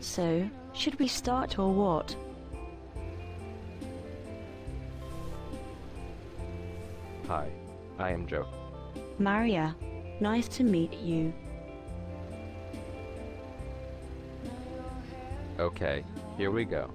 So, should we start or what? Hi, I am Joe. Maria, nice to meet you. Okay, here we go.